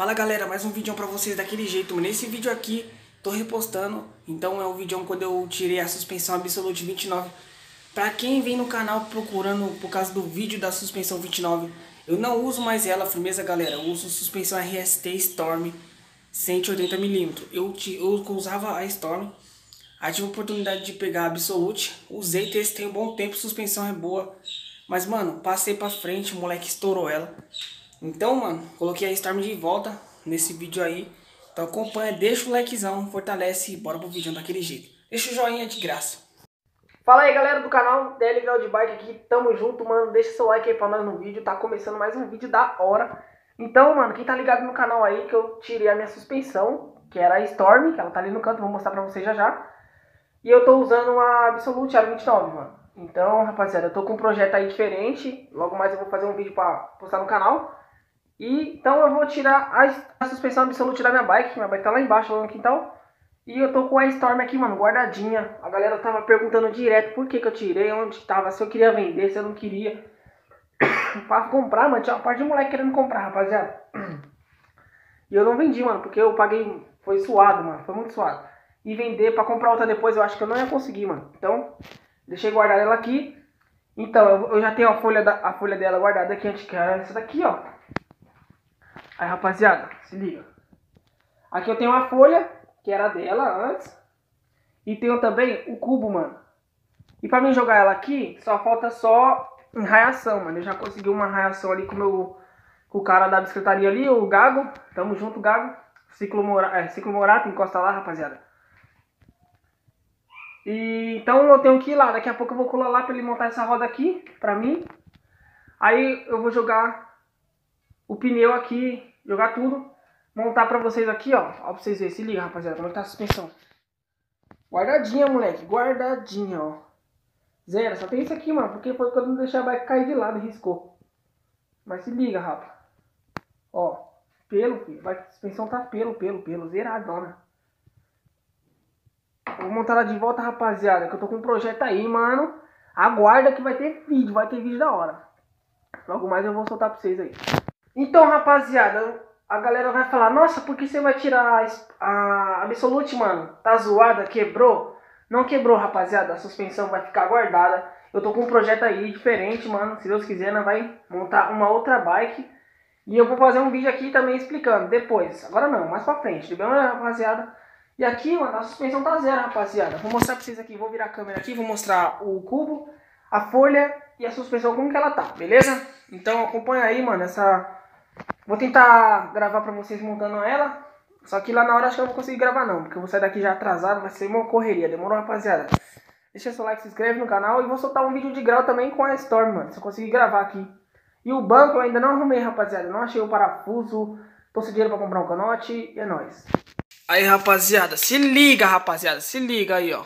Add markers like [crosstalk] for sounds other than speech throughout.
Fala galera, mais um vídeo pra vocês daquele jeito, Nesse vídeo aqui, tô repostando, então é o vídeo quando eu tirei a suspensão Absolute 29. Pra quem vem no canal procurando por causa do vídeo da suspensão 29, eu não uso mais ela, firmeza galera, eu uso suspensão RST Storm 180mm. Eu, eu usava a Storm, aí tive a oportunidade de pegar a Absolute, usei, testei um bom tempo, suspensão é boa. Mas mano, passei pra frente, o moleque estourou ela. Então, mano, coloquei a Storm de volta nesse vídeo aí. Então acompanha, deixa o likezão, fortalece e bora pro vídeo daquele jeito. Deixa o joinha de graça. Fala aí galera do canal DL de Bike aqui, tamo junto, mano. Deixa seu like aí pra nós no vídeo, tá começando mais um vídeo da hora. Então, mano, quem tá ligado no canal aí, que eu tirei a minha suspensão, que era a Storm, que ela tá ali no canto, vou mostrar pra vocês já já. E eu tô usando a Absolute Aro 29, mano. Então, rapaziada, eu tô com um projeto aí diferente. Logo mais eu vou fazer um vídeo pra postar no canal. E então eu vou tirar a, a suspensão absoluta da minha bike. Minha bike tá lá embaixo, lá no quintal. E eu tô com a Storm aqui, mano, guardadinha. A galera tava perguntando direto por que, que eu tirei, onde tava, se eu queria vender, se eu não queria. [coughs] pra comprar, mano, tinha uma parte de moleque querendo comprar, rapaziada. E eu não vendi, mano, porque eu paguei, foi suado, mano, foi muito suado. E vender pra comprar outra depois eu acho que eu não ia conseguir, mano. Então, deixei guardar ela aqui. Então, eu, eu já tenho a folha, da, a folha dela guardada aqui, antes que era essa daqui, ó. Aí, rapaziada, se liga. Aqui eu tenho uma folha, que era dela antes. E tenho também o cubo, mano. E pra mim jogar ela aqui, só falta só enraiação, mano. Eu já consegui uma enraiação ali com, meu, com o cara da bicicletaria ali, o Gago. Tamo junto, Gago. Ciclo, Mora, é, Ciclo Morato, encosta lá, rapaziada. E, então eu tenho que ir lá. Daqui a pouco eu vou colar lá pra ele montar essa roda aqui, pra mim. Aí eu vou jogar o pneu aqui jogar tudo, montar pra vocês aqui, ó. Ó, pra vocês verem. Se liga, rapaziada, como tá a suspensão. Guardadinha, moleque. Guardadinha, ó. Zero. Só tem isso aqui, mano. Porque foi quando deixei a bike cair de lado e riscou. Mas se liga, rapa. Ó. Pelo, filho. A suspensão tá pelo, pelo, pelo. Zeradona. Vou montar ela de volta, rapaziada. Que eu tô com um projeto aí, mano. Aguarda que vai ter vídeo. Vai ter vídeo da hora. Logo mais eu vou soltar pra vocês aí. Então, rapaziada, a galera vai falar, nossa, por que você vai tirar a, a Absolute, mano? Tá zoada, quebrou? Não quebrou, rapaziada, a suspensão vai ficar guardada. Eu tô com um projeto aí diferente, mano. Se Deus quiser, nós vai montar uma outra bike. E eu vou fazer um vídeo aqui também explicando depois. Agora não, mais pra frente, bem, rapaziada? E aqui, mano, a suspensão tá zero, rapaziada. Vou mostrar pra vocês aqui, vou virar a câmera aqui, vou mostrar o cubo, a folha e a suspensão como que ela tá, beleza? Então acompanha aí, mano, essa Vou tentar gravar pra vocês montando ela. Só que lá na hora acho que eu não vou conseguir gravar não. Porque eu vou sair daqui já atrasado, vai ser uma correria. Demorou, rapaziada? Deixa seu like, se inscreve no canal. E vou soltar um vídeo de grau também com a Storm, mano. Se eu conseguir gravar aqui. E o banco eu ainda não arrumei, rapaziada. Não achei o parafuso. Tô sem dinheiro pra comprar um canote. E é nóis. Aí, rapaziada. Se liga, rapaziada. Se liga aí, ó.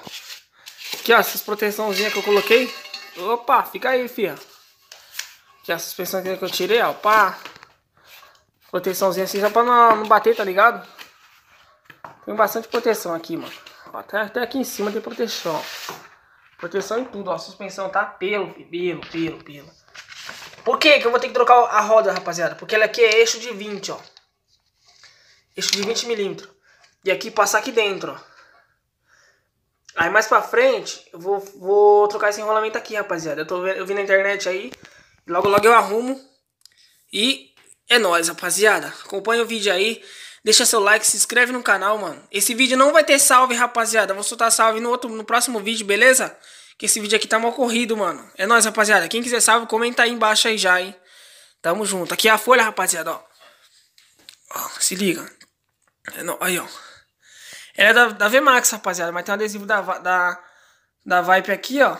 Aqui, ó. Essas proteçãozinhas que eu coloquei. Opa, fica aí, fia. Aqui, a suspensão que eu tirei, ó. Pá. Proteçãozinha assim, só pra não, não bater, tá ligado? Tem bastante proteção aqui, mano. Até, até aqui em cima tem proteção. Proteção em tudo, ó. Suspensão tá pelo, pelo, pelo, pelo. Por que que eu vou ter que trocar a roda, rapaziada? Porque ela aqui é eixo de 20, ó. Eixo de 20 milímetros. E aqui passar aqui dentro, ó. Aí mais pra frente, eu vou, vou trocar esse enrolamento aqui, rapaziada. Eu, tô, eu vi na internet aí. Logo, logo eu arrumo. E é nóis, rapaziada. Acompanha o vídeo aí. Deixa seu like, se inscreve no canal, mano. Esse vídeo não vai ter salve, rapaziada. Vou soltar salve no, outro, no próximo vídeo, beleza? Que esse vídeo aqui tá mal corrido, mano. É nóis, rapaziada. Quem quiser salve, comenta aí embaixo aí já, hein? Tamo junto. Aqui é a folha, rapaziada, ó. ó se liga. É no... Aí, ó. Ela é da, da VMAX, rapaziada. Mas tem um adesivo da, da, da Vipe aqui, ó.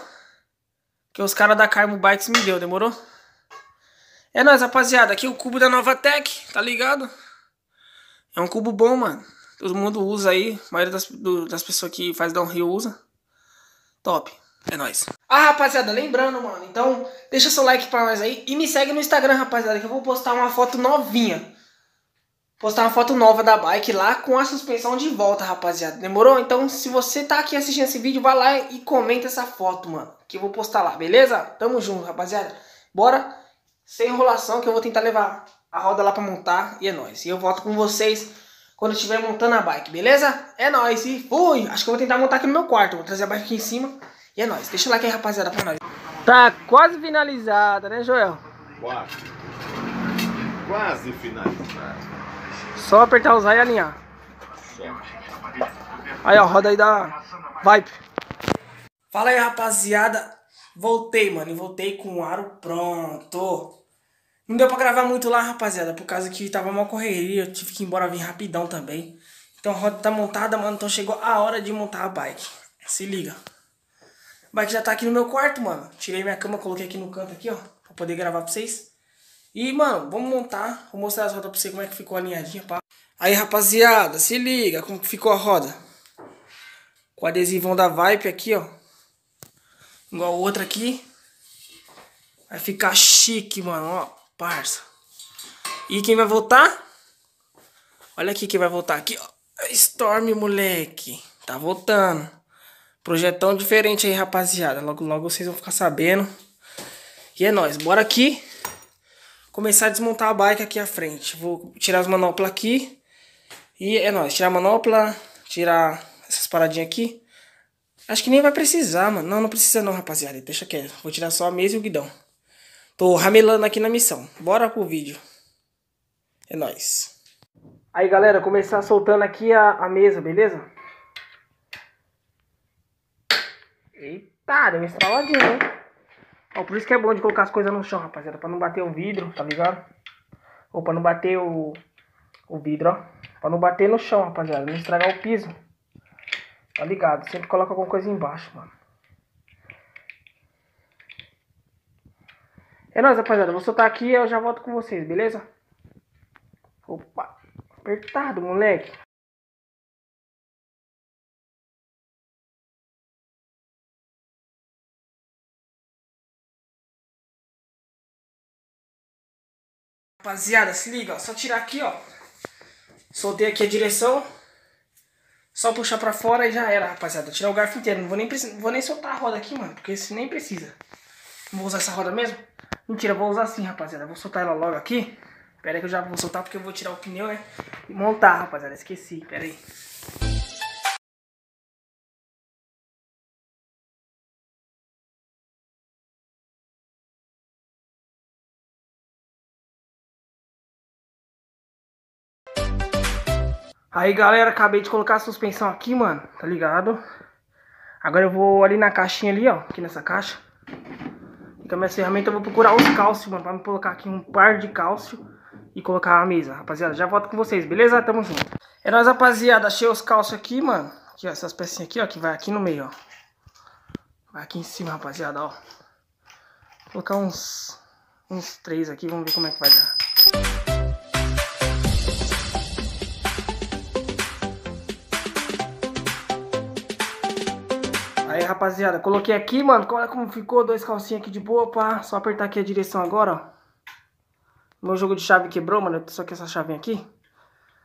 Que os caras da Carmo Bikes me deu, demorou? É nóis, rapaziada. Aqui é o cubo da Nova Tech, tá ligado? É um cubo bom, mano. Todo mundo usa aí. A maioria das, do, das pessoas que faz downhill usa. Top. É nóis. Ah, rapaziada, lembrando, mano. Então, deixa seu like pra nós aí. E me segue no Instagram, rapaziada, que eu vou postar uma foto novinha. Postar uma foto nova da bike lá com a suspensão de volta, rapaziada. Demorou? Então, se você tá aqui assistindo esse vídeo, vai lá e comenta essa foto, mano. Que eu vou postar lá, beleza? Tamo junto, rapaziada. Bora sem enrolação que eu vou tentar levar a roda lá pra montar e é nóis. E eu volto com vocês quando estiver montando a bike, beleza? É nóis e fui! Acho que eu vou tentar montar aqui no meu quarto. Vou trazer a bike aqui em cima e é nóis. Deixa o like aí, rapaziada, pra nós. Tá quase finalizada, né, Joel? Quase. Quase finalizada. Só apertar os raios e alinhar. Aí, ó, roda aí da Vibe. Fala aí, rapaziada. Voltei, mano. E voltei com o aro pronto. Não deu pra gravar muito lá, rapaziada. Por causa que tava uma correria. Eu tive que ir embora vir rapidão também. Então a roda tá montada, mano. Então chegou a hora de montar a bike. Se liga. A bike já tá aqui no meu quarto, mano. Tirei minha cama, coloquei aqui no canto aqui, ó. Pra poder gravar pra vocês. E, mano, vamos montar. Vou mostrar as rodas pra vocês como é que ficou alinhadinha, pá. Aí, rapaziada, se liga como que ficou a roda. Com o adesivão da Vibe aqui, ó. Igual o outro aqui. Vai ficar chique, mano, ó parça. E quem vai voltar? Olha aqui quem vai voltar aqui, ó. Storm, moleque. Tá voltando. Projetão diferente aí, rapaziada. Logo, logo vocês vão ficar sabendo. E é nóis. Bora aqui. Começar a desmontar a bike aqui à frente. Vou tirar as manoplas aqui. E é nóis. Tirar a manopla. Tirar essas paradinhas aqui. Acho que nem vai precisar, mano. Não, não precisa não, rapaziada. Deixa quieto. Vou tirar só a mesa e o guidão. Tô ramelando aqui na missão. Bora pro vídeo. É nóis. Aí, galera, começar soltando aqui a, a mesa, beleza? Eita, deu uma estraladinha, hein? Ó, por isso que é bom de colocar as coisas no chão, rapaziada. Pra não bater o vidro, tá ligado? Ou pra não bater o, o vidro, ó. Pra não bater no chão, rapaziada. Não estragar o piso. Tá ligado? Sempre coloca alguma coisa embaixo, mano. É nóis, rapaziada. Vou soltar aqui e eu já volto com vocês, beleza? Opa, apertado, moleque. Rapaziada, se liga, ó. Só tirar aqui, ó. Soltei aqui a direção. Só puxar pra fora e já era, rapaziada. Tirar o garfo inteiro. Não vou nem, vou nem soltar a roda aqui, mano. Porque isso nem precisa. Não vou usar essa roda mesmo. Mentira, vou usar assim, rapaziada. Vou soltar ela logo aqui. Pera aí que eu já vou soltar porque eu vou tirar o pneu, né? E montar, rapaziada. Esqueci, pera aí. Aí, galera, acabei de colocar a suspensão aqui, mano. Tá ligado? Agora eu vou ali na caixinha ali, ó. Aqui nessa caixa. Então minha ferramenta eu vou procurar os cálcios, mano, pra me colocar aqui um par de cálcio e colocar a mesa, rapaziada. Já volto com vocês, beleza? Tamo junto. É nóis, rapaziada. Achei os cálcios aqui, mano. Aqui, ó, essas pecinhas aqui, ó, que vai aqui no meio, ó. Vai aqui em cima, rapaziada, ó. Vou colocar uns, uns três aqui, vamos ver como é que vai dar. Rapaziada, coloquei aqui, mano. Olha como ficou, dois calcinhos aqui de boa, pá. Só apertar aqui a direção agora, ó. Meu jogo de chave quebrou, mano. Só que essa chave aqui.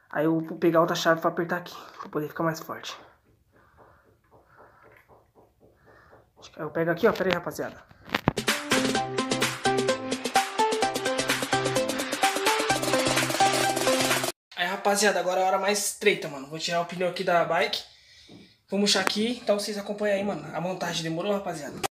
Aí eu vou pegar outra chave pra apertar aqui. Pra poder ficar mais forte. Eu pego aqui, ó. Pera aí, rapaziada. Aí, rapaziada, agora é a hora mais estreita, mano. Vou tirar o pneu aqui da bike. Vou murchar aqui, então vocês acompanham aí, mano. A montagem demorou, rapaziada?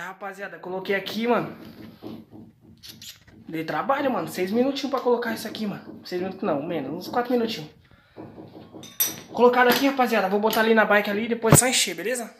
Mas, rapaziada, coloquei aqui, mano. Dei trabalho, mano. Seis minutinhos pra colocar isso aqui, mano. Seis minutos não, menos. Uns quatro minutinhos. Colocado aqui, rapaziada. Vou botar ali na bike ali e depois só encher, beleza?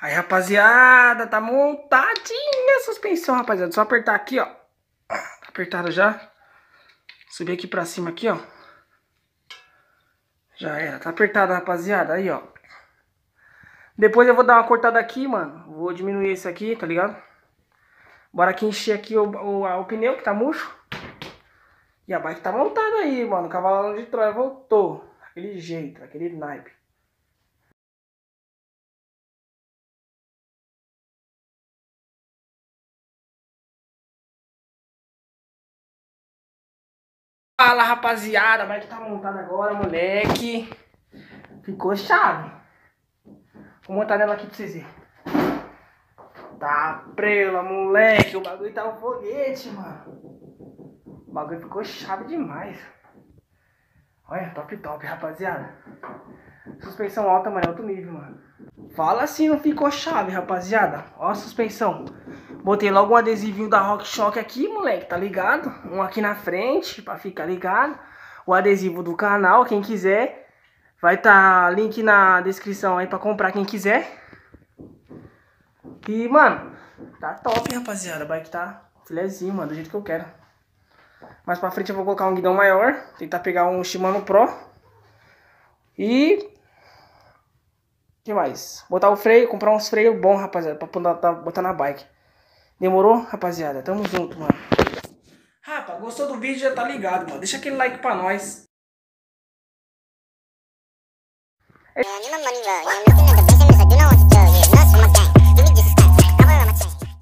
Aí, rapaziada, tá montadinha a suspensão, rapaziada. Só apertar aqui, ó. Apertado já. Subir aqui pra cima aqui, ó. Já era. Tá apertado, rapaziada. Aí, ó. Depois eu vou dar uma cortada aqui, mano. Vou diminuir esse aqui, tá ligado? Bora aqui encher aqui o, o, o pneu que tá murcho. E a bike tá montada aí, mano. O cavalo de Troia voltou. Aquele jeito, aquele naipe. Fala rapaziada, a bike tá montada agora, moleque. Ficou chave. Vou montar nela aqui pra vocês verem. Tá prela, moleque. O bagulho tá um foguete, mano. O bagulho ficou chave demais. Olha, top top, rapaziada. Suspensão alta, mano, é outro nível, mano. Fala assim, não ficou chave, rapaziada. Ó a suspensão. Botei logo um adesivinho da Rock Shock aqui, moleque, tá ligado? Um aqui na frente, pra ficar ligado. O adesivo do canal, quem quiser. Vai tá link na descrição aí pra comprar quem quiser. E, mano, tá top, rapaziada. A bike tá filezinho, mano, do jeito que eu quero. Mais pra frente eu vou colocar um guidão maior. Tentar pegar um Shimano Pro. E... que mais? Botar o freio, comprar uns freios bons, rapaziada. Pra botar na bike. Demorou, rapaziada? Tamo junto, mano. Rapa, gostou do vídeo já tá ligado, mano. Deixa aquele like pra nós. É...